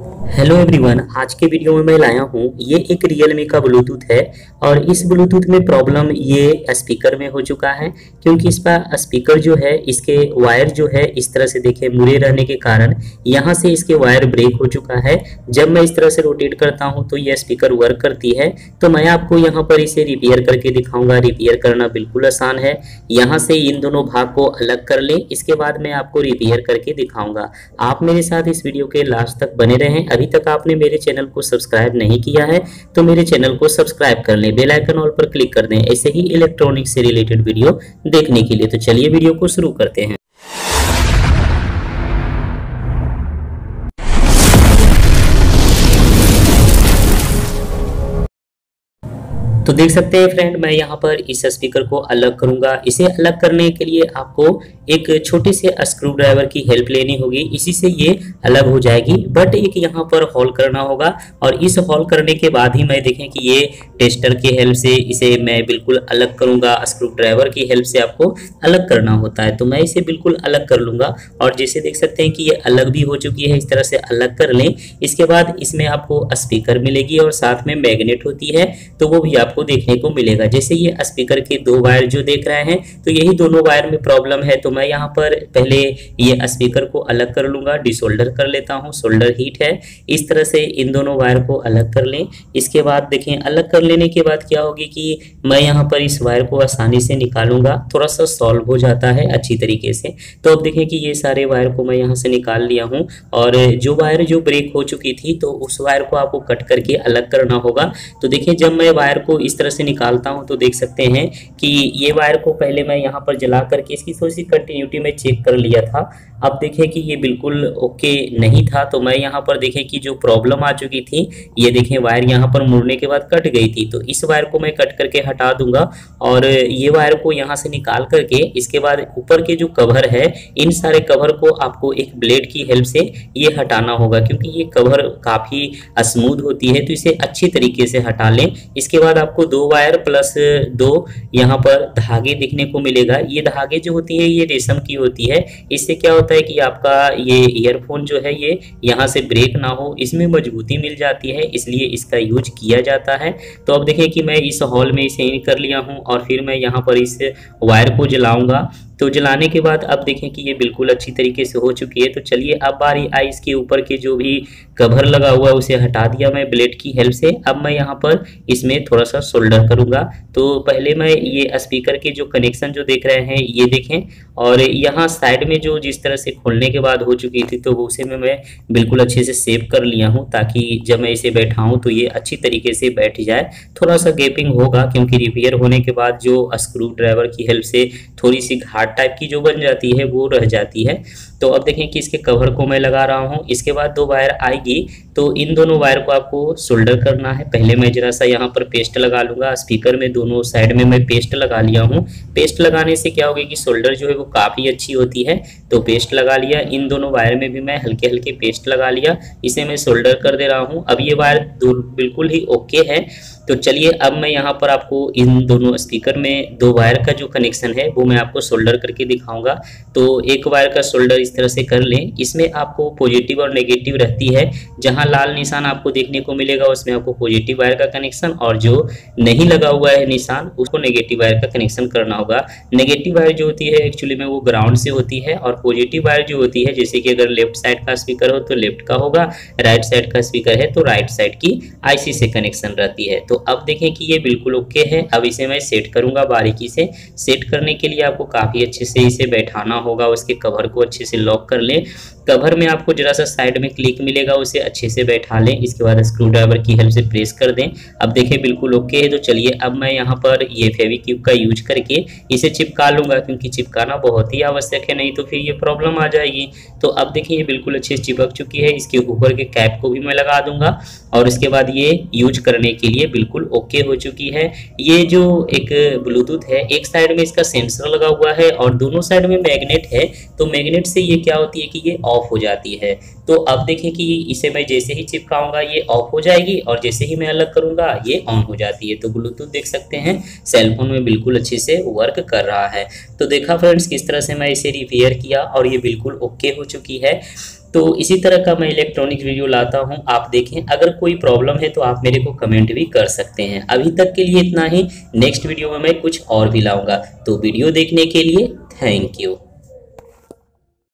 Hello everyone आज के video में मैं लाया हूँ, ये एक रियलमी का ब्लूटूथ है और इस ब्लूटूथ में प्रॉब्लम ये स्पीकर में हो चुका है क्योंकि इसका स्पीकर जो है, इसके वायर जो है, इस तरह से देखे मुड़े रहने के कारण यहाँ से इसके वायर ब्रेक हो चुका है। जब मैं इस तरह से रोटेट करता हूँ तो यह स्पीकर वर्क करती है। तो मैं आपको यहाँ पर इसे रिपेयर करके दिखाऊँगा। रिपेयर करना बिल्कुल आसान है। यहाँ से इन दोनों भाग को अलग कर लें। इसके बाद मैं आपको रिपेयर करके दिखाऊँगा। आप मेरे साथ इस वीडियो के लास्ट तक बने रहें। अभी तक आपने मेरे चैनल को सब्सक्राइब नहीं किया है तो मेरे चैनल को सब्सक्राइब कर लें, बेल आइकन ऑल पर क्लिक कर दें, ऐसे ही इलेक्ट्रॉनिक से रिलेटेड वीडियो देखने के लिए। तो चलिए वीडियो को शुरू करते हैं। तो देख सकते हैं फ्रेंड मैं यहाँ पर इस स्पीकर को अलग करूँगा। इसे अलग करने के लिए आपको एक छोटे से स्क्रू ड्राइवर की हेल्प लेनी होगी। इसी से ये अलग हो जाएगी। बट एक यहाँ पर हॉल करना होगा और इस हॉल करने के बाद ही मैं देखें कि ये टेस्टर की हेल्प से इसे मैं बिल्कुल अलग करूँगा। स्क्रू ड्राइवर की हेल्प से आपको अलग करना होता है। तो मैं इसे बिल्कुल अलग कर लूँगा और जैसे देख सकते हैं कि ये अलग भी हो चुकी है। इस तरह से अलग कर लें। इसके बाद इसमें आपको स्पीकर मिलेगी और साथ में मैग्नेट होती है। तो वो भी आपको देखने को मिलेगा। जैसे ये स्पीकर के दो वायर जो देख रहे हैं तो यही दोनों वायर में प्रॉब्लम है। तो मैं यहाँ पर पहले ये स्पीकर को अलग कर लूँगा डिसोल्डर कर लेता हूँ सोल्डर हीट है। इस तरह से इन दोनों वायर को अलग कर लें। इसके बाद देखें, अलग कर लेने के बाद क्या होगी कि मैं यहाँ पर इस वायर को आसानी से निकालूँगा। थोड़ा सा सॉल्व हो जाता है अच्छी तरीके से। तो अब देखें कि ये सारे वायर को मैं यहाँ से निकाल लिया हूँ। और जो वायर जो ब्रेक हो चुकी थी तो उस वायर को आपको कट करके अलग करना होगा। तो देखिए जब मैं वायर को इस तरह से निकालता हूँ तो देख सकते हैं कि ये वायर को पहले मैं यहाँ पर जला करके इसकी थोड़ी सी कंटिन्यूटी में चेक कर लिया था। अब देखें कि ये बिल्कुल ओके नहीं था तो मैं यहाँ पर देखें कि जो प्रॉब्लम आ चुकी थी, ये देखें वायर यहाँ पर मुड़ने के बाद कट गई थी। तो इस वायर को मैं कट करके हटा दूँगा और ये वायर को यहाँ से निकाल करके इसके बाद ऊपर के जो कवर है, इन सारे कवर को आपको एक ब्लेड की हेल्प से ये हटाना होगा, क्योंकि ये कवर काफ़ी स्मूद होती है तो इसे अच्छी तरीके से हटा लें। इसके बाद आपको दो वायर प्लस दो यहाँ पर धागे दिखने को मिलेगा। ये धागे जो होती है, ये रेशम की होती है। इससे क्या होता है कि आपका ये ईयरफोन जो है, ये यहाँ से ब्रेक ना हो। इसमें मजबूती मिल जाती है, इसलिए इसका यूज़ किया जाता है। तो अब देखें कि मैं इस हॉल में इसे इन कर लिया हूँ और फिर मैं यहाँ पर इस वायर को जलाऊँगा। तो जलाने के बाद अब देखें कि ये बिल्कुल अच्छी तरीके से हो चुकी है। तो चलिए, अब बारी आई इसके ऊपर के जो भी कवर लगा हुआ है, उसे हटा दिया मैं ब्लेड की हेल्प से। अब मैं यहाँ पर इसमें थोड़ा सा सोल्डर करूँगा। तो पहले मैं ये स्पीकर के जो कनेक्शन जो देख रहे हैं, ये देखें। और यहाँ साइड में जो जिस तरह से खोलने के बाद हो चुकी थी तो उसे में मैं बिल्कुल अच्छे से सेव कर लिया हूँ, ताकि जब मैं इसे बैठाऊँ तो ये अच्छी तरीके से बैठ जाए। थोड़ा सा गेपिंग होगा, क्योंकि रिपेयर होने के बाद जो स्क्रू ड्राइवर की हेल्प से थोड़ी सी घाट टाइप की जो बन जाती है, वो रह जाती है। तो अब देखें कि इसके कवर को मैं लगा रहा हूँ। इसके बाद दो वायर आएगी तो इन दोनों वायर को आपको सोल्डर करना है। पहले मैं जरा सा यहाँ पर पेस्ट लगा लूँगा। स्पीकर में दोनों साइड में मैं पेस्ट लगा लिया हूँ। पेस्ट लगाने से क्या होगा कि सोल्डर जो है, वो काफ़ी अच्छी होती है। तो पेस्ट लगा लिया। इन दोनों वायर में भी मैं हल्के हल्के पेस्ट लगा लिया। इसे मैं सोल्डर कर दे रहा हूँ। अब ये वायर बिल्कुल ही ओके है। तो चलिए, अब मैं यहाँ पर आपको इन दोनों स्पीकर में दो वायर का जो कनेक्शन है, वो मैं आपको सोल्डर करके दिखाऊँगा। तो एक वायर का सोल्डर इस तरह से कर लें। इसमें आपको पॉजिटिव और नेगेटिव रहती है। जहाँ लाल निशान आपको देखने को मिलेगा, उसमें आपको पॉजिटिव वायर का कनेक्शन और जो नहीं लगा हुआ है निशान, उसको नेगेटिव वायर का कनेक्शन करना होगा। नेगेटिव वायर जो होती है एक्चुअली में वो ग्राउंड से होती है और पॉजिटिव वायर जो होती है, जैसे कि अगर लेफ़्ट साइड का स्पीकर हो तो लेफ़्ट का होगा राइट साइड का स्पीकर है तो राइट साइड की आईसी से कनेक्शन रहती है। तो अब देखें कि ये बिल्कुल ओके है। अब इसे मैं सेट करूँगा बारीकी से। सेट करने के लिए आपको काफ़ी अच्छे से इसे बैठाना होगा, उसके कवर को अच्छे से लॉक कर लें। कवर में आपको जरा सा साइड में क्लिक मिलेगा, उसे अच्छे से बैठा लें। इसके बाद स्क्रू ड्राइवर की हेल्प से प्रेस कर दें। अब देखें, बिल्कुल ओके है। तो चलिए, अब मैं यहाँ पर ये फेविक्यूब का यूज़ करके इसे चिपका लूँगा, क्योंकि चिपकाना बहुत ही आवश्यक है, नहीं तो फिर ये प्रॉब्लम आ जाएगी। तो अब देखिए, ये बिल्कुल अच्छे से चिपक चुकी है। इसके ऊपर के कैप को भी मैं लगा दूँगा और इसके बाद ये यूज़ करने के लिए बिल्कुल ओके हो चुकी है। ये जो एक ब्लूटूथ है, एक साइड में इसका सेंसर लगा हुआ है और दोनों साइड में मैग्नेट है। तो मैग्नेट से ये क्या होती है कि ये ऑफ़ हो जाती है। तो अब देखें कि इसे मैं जैसे ही चिपकाऊँगा, ये ऑफ़ हो जाएगी और जैसे ही मैं अलग करूँगा, ये ऑन हो जाती है। तो ब्लूटूथ देख सकते हैं सेलफोन में बिल्कुल अच्छे से वर्क कर रहा है। तो देखा फ्रेंड्स किस तरह से मैं इसे रिपेयर किया और ये बिल्कुल ओके हो चुकी है। तो इसी तरह का मैं इलेक्ट्रॉनिक वीडियो लाता हूँ। आप देखें, अगर कोई प्रॉब्लम है तो आप मेरे को कमेंट भी कर सकते हैं। अभी तक के लिए इतना ही। नेक्स्ट वीडियो में मैं कुछ और भी लाऊँगा। तो वीडियो देखने के लिए थैंक यू